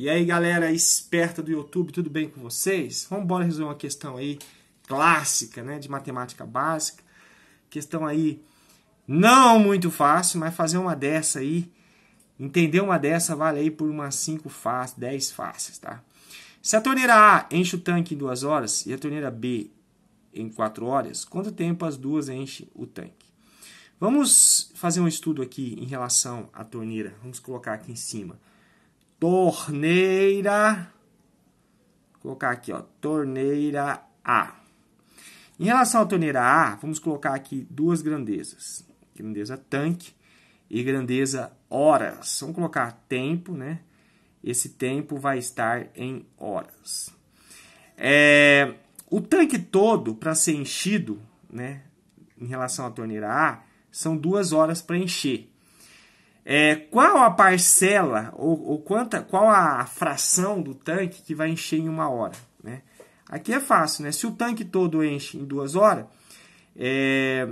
E aí, galera esperta do YouTube, tudo bem com vocês? Vamos embora resolver uma questão aí clássica, né, de matemática básica. Questão aí não muito fácil, mas fazer uma dessa aí, entender uma dessa vale aí por umas 5 fáceis, 10 fáceis, tá? Se a torneira A enche o tanque em 2 horas e a torneira B em 4 horas, quanto tempo as duas enchem o tanque? Vamos fazer um estudo aqui em relação à torneira. Vamos colocar aqui em cima torneira. Vou colocar aqui, ó, torneira A. Em relação à torneira A, vamos colocar aqui duas grandezas. Grandeza tanque e grandeza horas. Vamos colocar tempo, né? Esse tempo vai estar em horas. É, o tanque todo, para ser enchido, né? Em relação à torneira A, são duas horas para encher. É, qual a parcela ou, ou, quanta, qual a fração do tanque que vai encher em uma hora? Né? Aqui é fácil, né? Se o tanque todo enche em duas horas, é,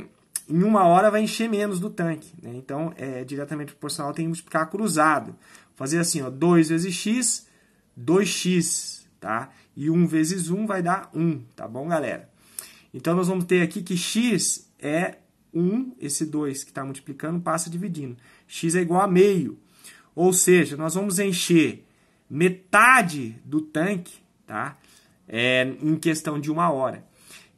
em uma hora vai encher menos do tanque. Né? Então, é diretamente proporcional, tem que multiplicar cruzado. Fazer assim, ó, 2 vezes x, 2x, tá? E 1 vezes 1 vai dar 1, tá bom, galera? Então, nós vamos ter aqui que x é 1, esse 2 que está multiplicando passa dividindo. x é igual a meio. Ou seja, nós vamos encher metade do tanque tá? É, em questão de uma hora.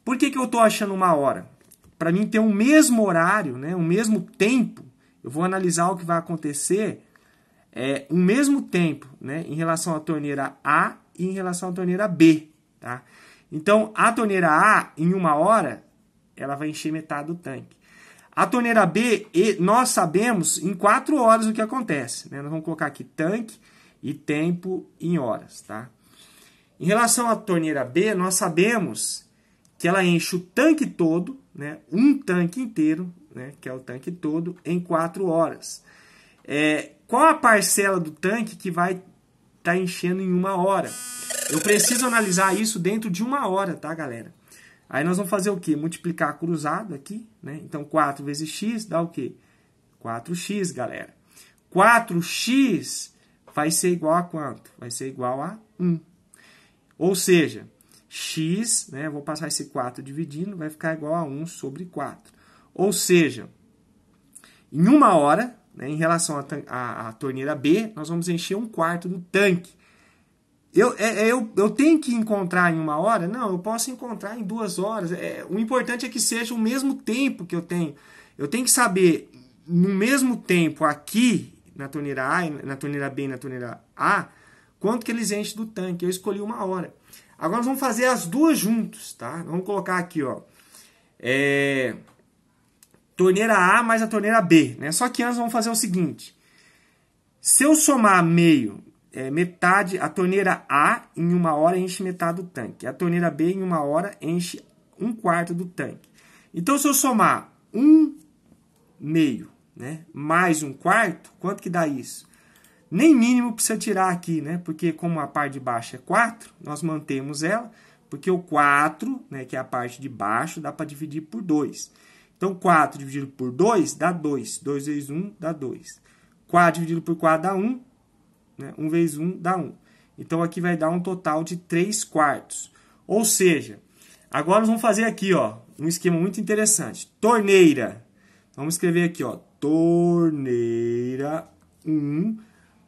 Por que, que eu estou achando uma hora? Para mim ter o um mesmo horário, né, o um mesmo tempo, eu vou analisar o que vai acontecer é, um mesmo tempo né, em relação à torneira A e em relação à torneira B. Tá? Então, a torneira A, em uma hora, ela vai encher metade do tanque. A torneira B, nós sabemos em 4 horas o que acontece. Né? Nós vamos colocar aqui tanque e tempo em horas. Tá? Em relação à torneira B, nós sabemos que ela enche o tanque todo, né? um tanque inteiro, né? que é o tanque todo, em 4 horas. É, qual a parcela do tanque que vai estar tá enchendo em uma hora? Eu preciso analisar isso dentro de uma hora, tá, galera? Aí nós vamos fazer o quê? Multiplicar cruzado aqui, né? Então 4 vezes x dá o quê? 4x, galera. 4x vai ser igual a quanto? Vai ser igual a 1. Ou seja, x, né? Vou passar esse 4 dividindo, vai ficar igual a 1 sobre 4. Ou seja, em uma hora, né, em relação à torneira B, nós vamos encher um quarto do tanque. Eu, é, é, eu, eu tenho que encontrar em uma hora? Não, eu posso encontrar em duas horas. É, o importante é que seja o mesmo tempo que eu tenho. Eu tenho que saber, no mesmo tempo, aqui, na torneira A, na torneira B e na torneira A, quanto que eles enchem do tanque. Eu escolhi uma hora. Agora vamos fazer as duas juntos, tá? Vamos colocar aqui, ó. É, torneira A mais a torneira B, né? Só que antes vamos fazer o seguinte. Se eu somar meio é, metade, a torneira A em uma hora enche metade do tanque. A torneira B em uma hora enche um quarto do tanque. Então, se eu somar um meio né, mais um quarto, quanto que dá isso? Nem mínimo precisa tirar aqui, né? Porque como a parte de baixo é 4, nós mantemos ela, porque o 4, né, que é a parte de baixo, dá para dividir por 2. Então, 4 dividido por 2 dá 2. 2 vezes 1 dá 2. 4 dividido por 4 dá 1. Né? 1 vezes 1 dá 1. Então, aqui vai dar um total de 3 quartos. Ou seja, agora nós vamos fazer aqui ó, um esquema muito interessante. Torneira. Vamos escrever aqui, ó, torneira 1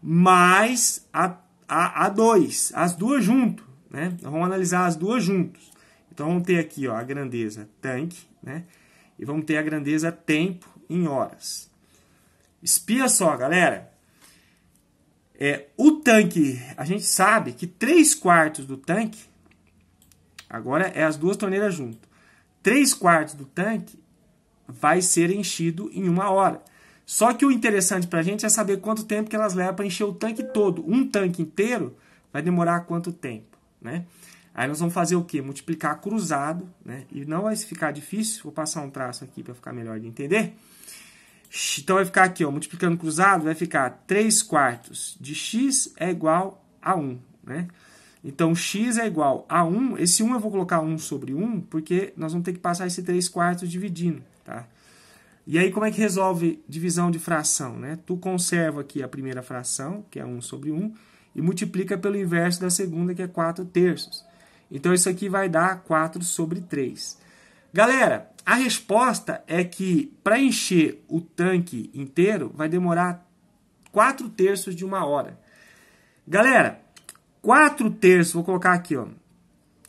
mais a, a, a 2. As duas junto. Né? vamos analisar as duas juntos. Então, vamos ter aqui ó, a grandeza tanque, né? E vamos ter a grandeza tempo em horas. Espia só, galera. É, o tanque, a gente sabe que 3 quartos do tanque, agora é as duas torneiras junto, 3 quartos do tanque vai ser enchido em uma hora. Só que o interessante para a gente é saber quanto tempo que elas levam para encher o tanque todo. Um tanque inteiro vai demorar quanto tempo, né? Aí nós vamos fazer o quê? Multiplicar cruzado, né? E não vai ficar difícil, vou passar um traço aqui para ficar melhor de entender. Então vai ficar aqui, ó, multiplicando cruzado, vai ficar 3 quartos de x é igual a 1, né? Então, x é igual a 1. Esse 1 eu vou colocar 1 sobre 1, porque nós vamos ter que passar esse 3 quartos dividindo, tá? E aí, como é que resolve divisão de fração, né? Tu conserva aqui a primeira fração, que é 1 sobre 1, e multiplica pelo inverso da segunda, que é 4 terços. Então isso aqui vai dar 4 sobre 3. Galera, a resposta é que para encher o tanque inteiro vai demorar 4 terços de uma hora. Galera, 4 terços, vou colocar aqui, ó.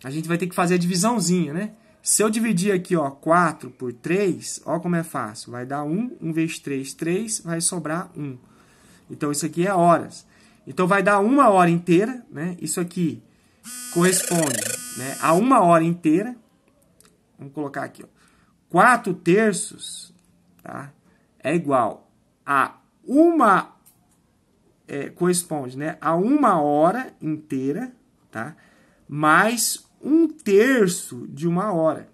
A gente vai ter que fazer a divisãozinha, né? Se eu dividir aqui, ó, 4 por 3, ó como é fácil. Vai dar 1, 1 vezes 3, 3, vai sobrar 1. Então, isso aqui é horas. Então, vai dar uma hora inteira, né? Isso aqui corresponde né, a uma hora inteira. Vamos colocar aqui, ó. 4 terços, tá? É igual a uma... É, corresponde, né? A uma hora inteira, tá? Mais um terço de uma hora.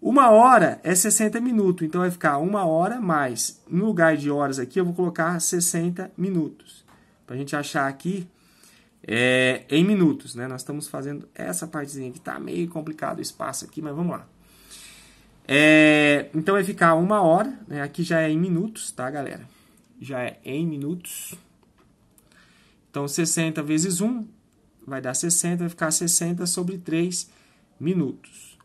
Uma hora é 60 minutos, então vai ficar uma hora mais. No lugar de horas aqui, eu vou colocar 60 minutos. Para a gente achar aqui é, em minutos, né? Nós estamos fazendo essa partezinha que está meio complicado o espaço aqui, mas vamos lá. É, então vai ficar uma hora, né? Aqui já é em minutos, tá, galera? Já é em minutos. Então 60 vezes 1 vai dar 60, vai ficar 60 sobre 3 minutos.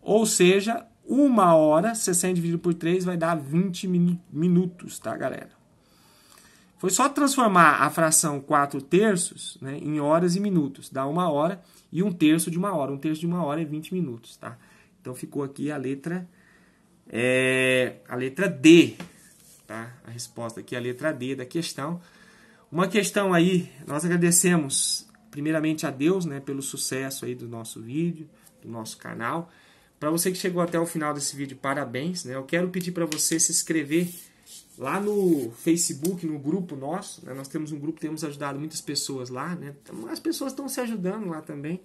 Ou seja, uma hora, 60 dividido por 3 vai dar 20 minutos, tá, galera? Foi só transformar a fração 4 terços né, em horas e minutos. Dá uma hora e um terço de uma hora. Um terço de uma hora é 20 minutos, tá? Então ficou aqui a letra, é, a letra D, tá? A resposta aqui é a letra D da questão. Uma questão aí, nós agradecemos primeiramente a Deus, né, pelo sucesso aí do nosso vídeo, do nosso canal. Para você que chegou até o final desse vídeo, parabéns, né? Eu quero pedir para você se inscrever lá no Facebook, no grupo nosso, né? Nós temos um grupo, temos ajudado muitas pessoas lá, né? Então, as pessoas estão se ajudando lá também.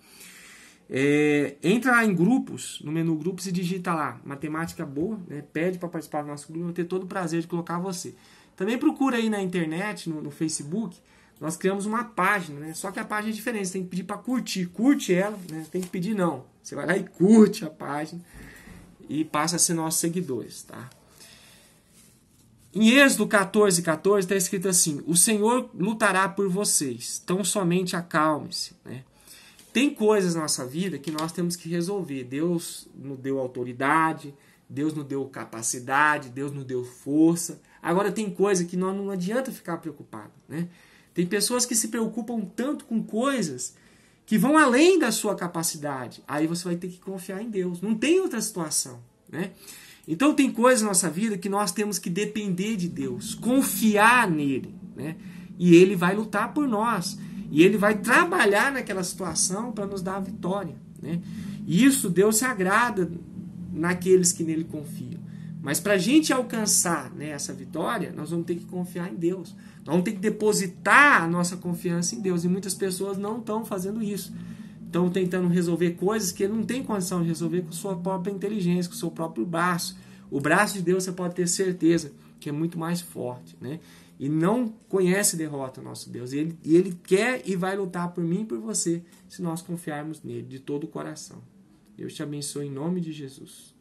É, entra em grupos, no menu grupos e digita lá, matemática boa, né? pede para participar do nosso grupo, eu vou ter todo o prazer de colocar você. Também procura aí na internet, no, no Facebook, nós criamos uma página, né? Só que a página é diferente, você tem que pedir para curtir. Curte ela, né? Tem que pedir não. Você vai lá e curte a página e passa a ser nossos seguidores, tá? Em Êxodo 14, 14 está escrito assim: O Senhor lutará por vocês, tão somente acalme-se. Né? Tem coisas na nossa vida que nós temos que resolver. Deus nos deu autoridade, Deus nos deu capacidade, Deus nos deu força. Agora tem coisa que não adianta ficar preocupado. Né? Tem pessoas que se preocupam tanto com coisas que vão além da sua capacidade. Aí você vai ter que confiar em Deus. Não tem outra situação, né? Então tem coisas na nossa vida que nós temos que depender de Deus, confiar nele, né? E ele vai lutar por nós. E ele vai trabalhar naquela situação para nos dar a vitória, né? E isso Deus se agrada naqueles que nele confiam. Mas para a gente alcançar né, essa vitória, nós vamos ter que confiar em Deus. Nós vamos ter que depositar a nossa confiança em Deus. E muitas pessoas não estão fazendo isso. Estão tentando resolver coisas que não tem condição de resolver com sua própria inteligência, com seu próprio braço. O braço de Deus você pode ter certeza que é muito mais forte. Né? E não conhece derrota o nosso Deus. E ele, e ele quer e vai lutar por mim e por você se nós confiarmos nele de todo o coração. Deus te abençoe em nome de Jesus.